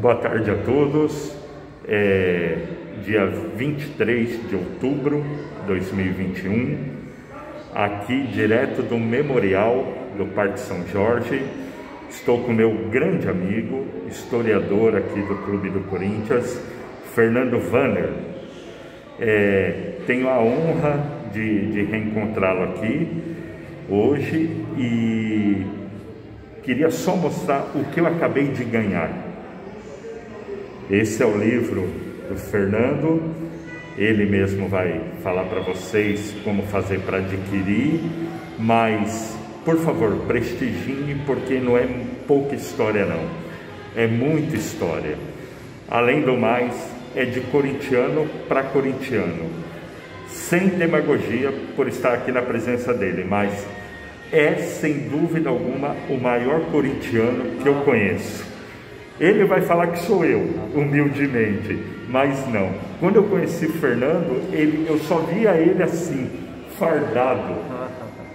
Boa tarde a todos. É dia 23 de outubro de 2021, aqui direto do Memorial do Parque São Jorge. Estou com meu grande amigo, historiador aqui do Clube do Corinthians, Fernando Vanner. É, tenho a honra de, de reencontrá-lo aqui hoje e queria só mostrar o que eu acabei de ganhar. Esse é o livro do Fernando. Ele mesmo vai falar para vocês como fazer para adquirir, mas por favor, prestigiem porque não é pouca história não. É muita história. Além do mais, é de corintiano para corintiano. Sem demagogia por estar aqui na presença dele, mas é sem dúvida alguma o maior corintiano que eu conheço. Ele vai falar que sou eu, humildemente, mas não. Quando eu conheci Fernando, ele, eu só via ele assim, fardado,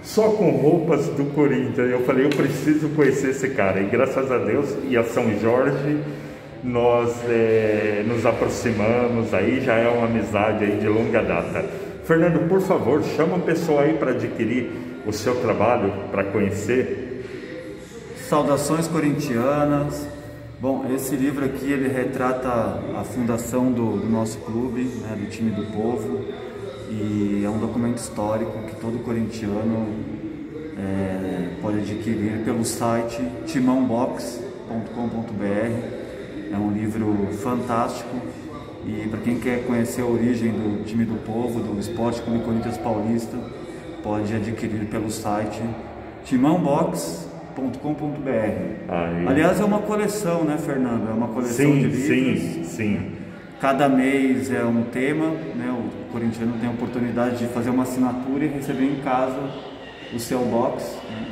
só com roupas do Corinthians. Eu falei, eu preciso conhecer esse cara. E graças a Deus e a São Jorge, nós é, nos aproximamos aí, já é uma amizade aí de longa data. Fernando, por favor, chama a pessoa aí para adquirir o seu trabalho, para conhecer. Saudações corintianas, Bom, esse livro aqui ele retrata a fundação do, do nosso clube, né, do time do povo, e é um documento histórico que todo corintiano é, pode adquirir pelo site timãobox.com.br. É um livro fantástico e para quem quer conhecer a origem do time do povo, do Esporte Clube Corinthians Paulista, pode adquirir pelo site timãobox.com.br Aliás, é uma coleção, né, Fernando? É uma coleção sim, de livros. Sim, sim. Cada mês é um tema, né? O corintiano tem a oportunidade de fazer uma assinatura e receber em casa o seu box. Né?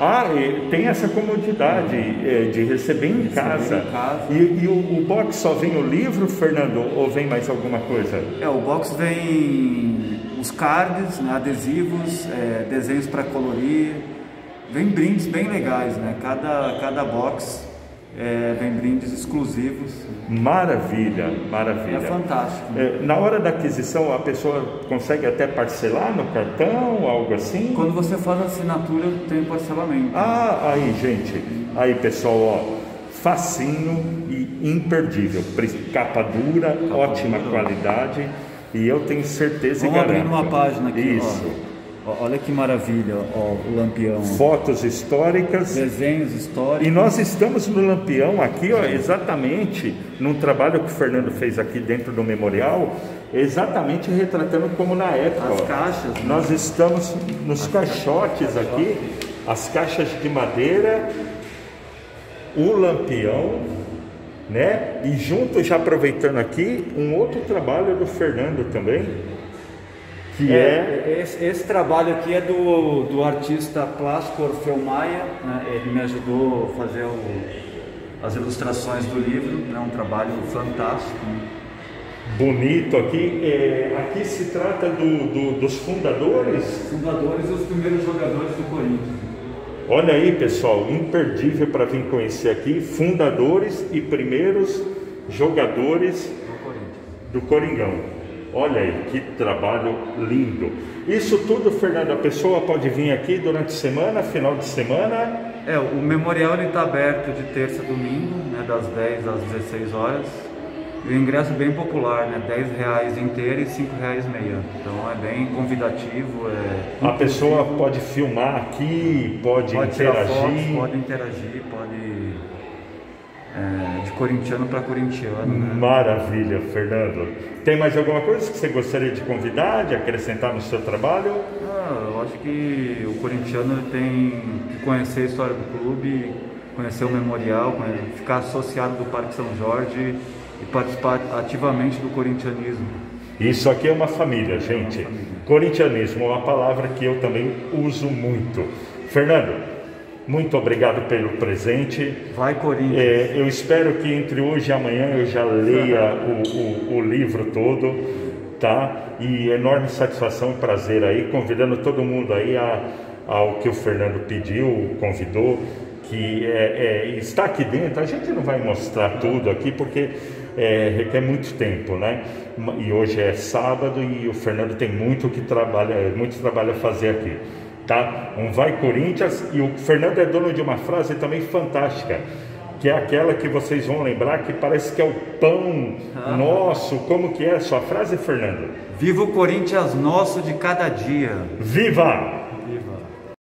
Ah, tem essa comodidade é, de receber em receber casa. Em casa. E, e o, o, box só vem o livro, Fernando, ou vem mais alguma coisa? É, o box vem os cards, né, adesivos, é, desenhos para colorir, Vem brindes bem legais, né? Cada, cada box é, vem brindes exclusivos. Maravilha, maravilha. É fantástico. Né? É, na hora da aquisição, a pessoa consegue até parcelar no cartão, algo assim? Quando você faz a assinatura, tem parcelamento. Ah, aí, gente. Aí, pessoal, ó. Facinho e imperdível. Capa dura, Capa ótima dura. qualidade. E eu tenho certeza Vamos que abrir uma página aqui. Isso. Ó. Olha que maravilha, ó, o Lampião. Fotos históricas. Desenhos históricos. E nós estamos no Lampião aqui, ó, exatamente num trabalho que o Fernando fez aqui dentro do memorial, exatamente retratando como na época. As ó. caixas. Né? Nós estamos nos as caixotes aqui, as caixas de madeira, o Lampião, né? E junto, já aproveitando aqui, um outro trabalho do Fernando também que é, é... Esse, esse, trabalho aqui é do, do artista plástico Orfeu Maia, né? ele me ajudou a fazer o, as ilustrações do livro, é né? um trabalho fantástico. Bonito aqui, é, aqui se trata do, do, dos fundadores? Fundadores e os primeiros jogadores do Corinthians. Olha aí pessoal, imperdível para vir conhecer aqui, fundadores e primeiros jogadores do, do Coringão. Olha aí, que trabalho lindo. Isso tudo, Fernando, a pessoa pode vir aqui durante a semana, final de semana? É, o memorial está aberto de terça a domingo, né, das 10 às 16 horas. E o ingresso é bem popular, né? 10 reais inteiro e 5 reais meia. Então é bem convidativo. É... A pessoa pode filmar aqui, pode, pode interagir. Fotos, pode interagir, pode de corintiano para corintiano. Né? Maravilha, Fernando. Tem mais alguma coisa que você gostaria de convidar, de acrescentar no seu trabalho? Ah, eu acho que o corintiano tem que conhecer a história do clube, conhecer o memorial, ficar associado do Parque São Jorge e participar ativamente do corintianismo. Isso aqui é uma família, gente. Uma família. Corintianismo é uma palavra que eu também uso muito. Fernando, muito obrigado pelo presente. Vai, Corinthians. É, eu espero que entre hoje e amanhã eu já leia o, o, o, livro todo, tá? E enorme satisfação e prazer aí, convidando todo mundo aí a, ao que o Fernando pediu, convidou, que é, é, está aqui dentro. A gente não vai mostrar tudo aqui porque é, requer muito tempo, né? E hoje é sábado e o Fernando tem muito que trabalha, muito trabalho a fazer aqui, tá? Um vai Corinthians e o Fernando é dono de uma frase também fantástica que é aquela que vocês vão lembrar que parece que é o pão ah. nosso. Como que é a sua frase, Fernando? Viva o Corinthians nosso de cada dia. Viva!